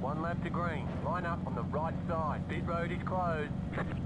One lap to green. Line up on the right side. Pit road is closed.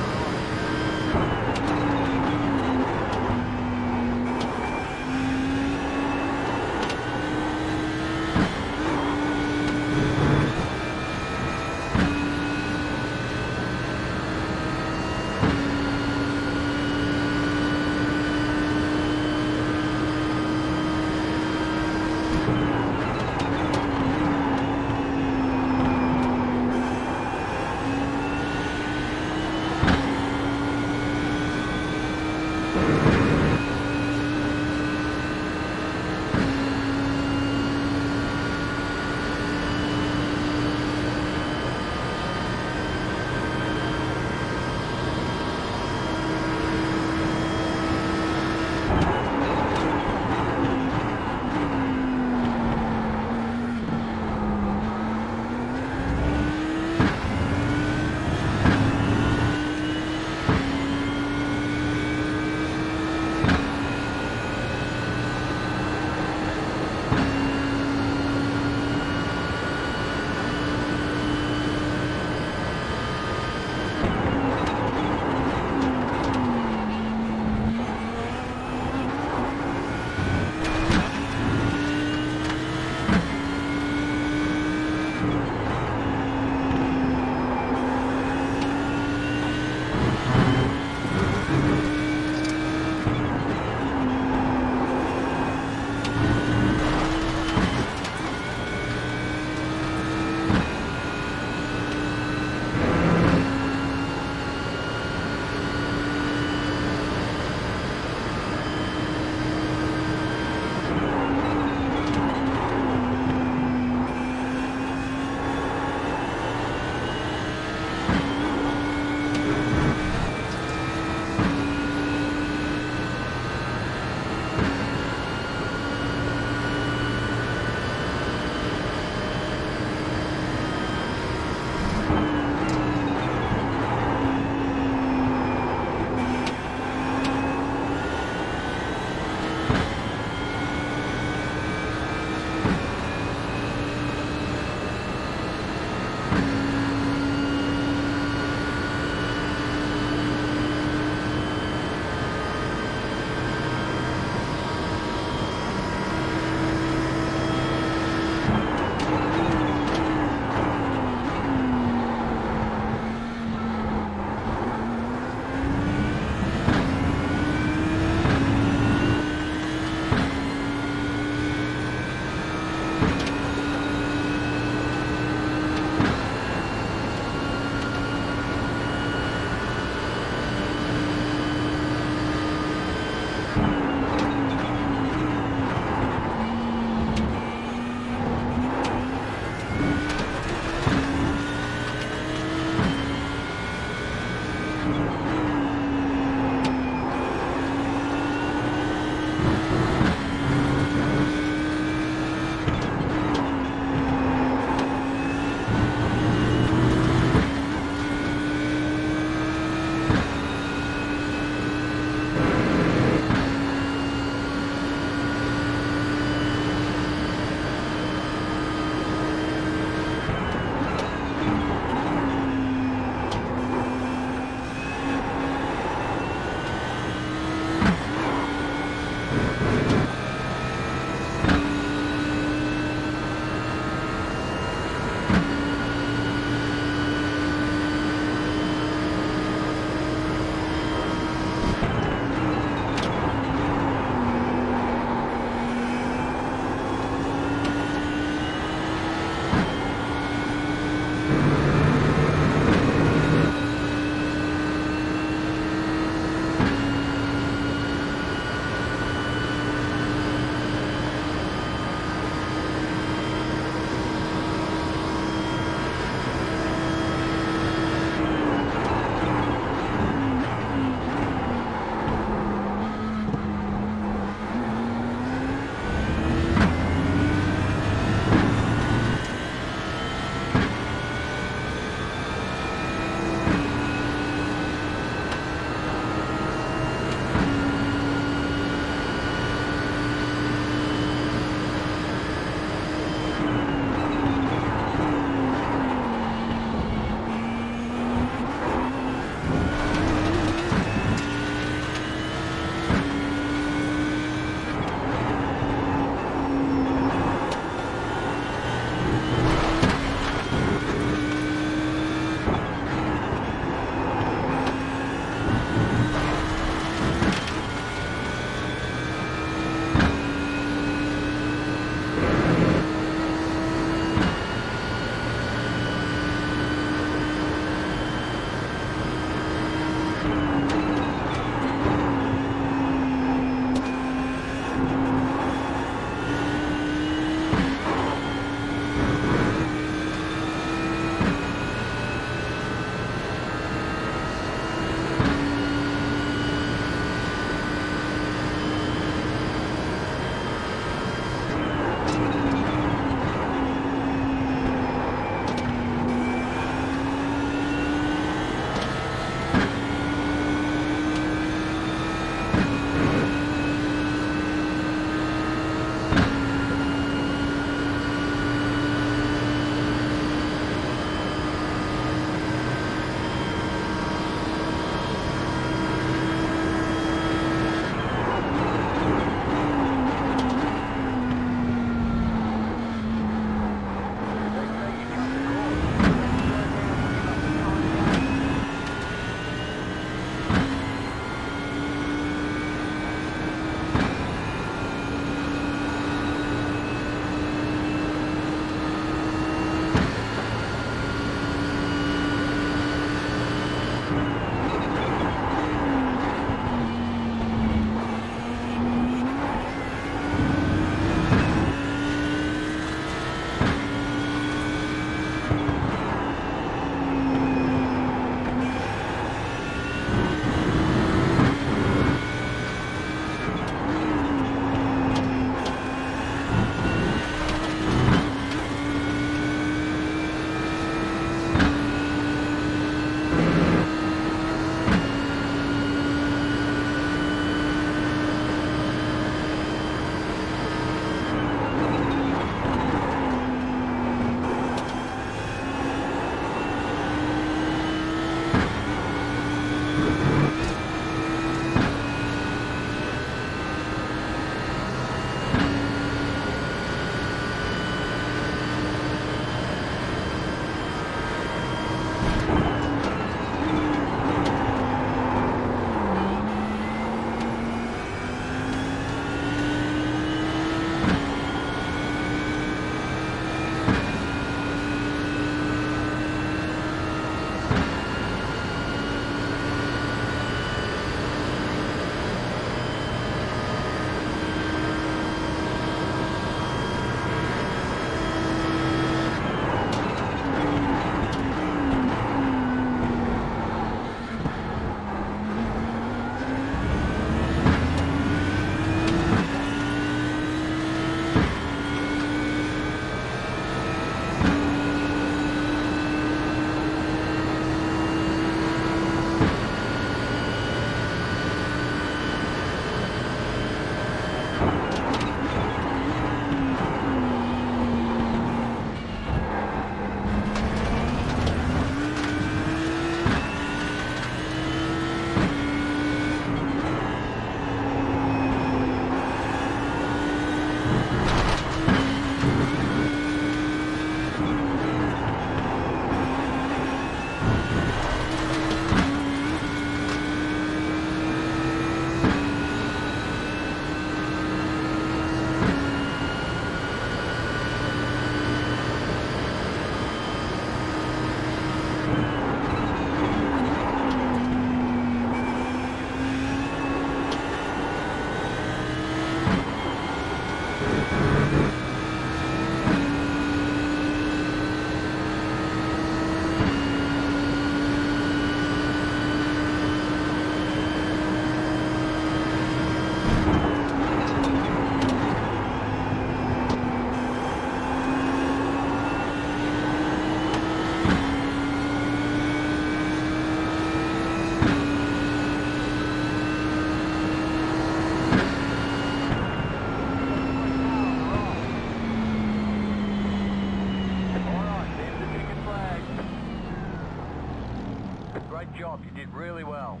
well.